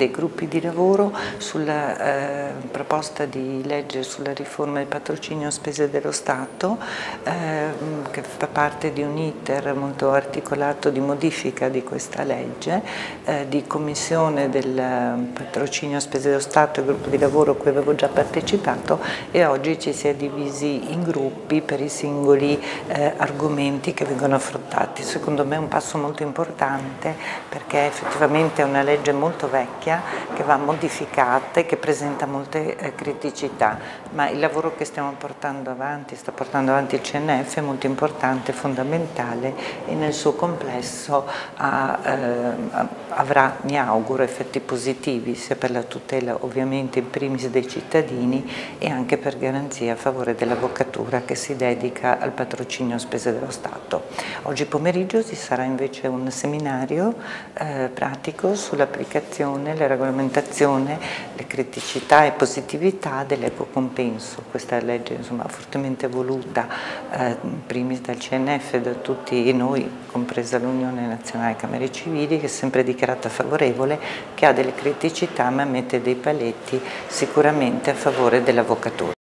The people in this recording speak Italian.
dei gruppi di lavoro sulla eh, proposta di legge sulla riforma del patrocinio spese dello Stato eh, che fa parte di un iter molto articolato di modifica di questa legge, eh, di commissione del patrocinio spese dello Stato, il gruppo di lavoro a cui avevo già partecipato e oggi ci si è divisi in gruppi per i singoli eh, argomenti che vengono affrontati. Secondo me è un passo molto importante perché effettivamente è una legge molto vecchia che va modificata e che presenta molte eh, criticità, ma il lavoro che stiamo portando avanti, sta portando avanti il CNF è molto importante, fondamentale e nel suo complesso ha, eh, avrà, mi auguro, effetti positivi sia per la tutela ovviamente in primis dei cittadini e anche per garanzia a favore dell'avvocatura che si dedica al patrocinio a spese dello Stato. Oggi pomeriggio ci sarà invece un seminario eh, pratico sull'applicazione, la regolamentazione, le criticità e positività dell'eco compenso. Questa legge insomma, fortemente voluta eh, primis dal CNF e da tutti noi, compresa l'Unione Nazionale Camere Civili, che è sempre dichiarata favorevole, che ha delle criticità ma mette dei paletti sicuramente a favore dell'avvocatura.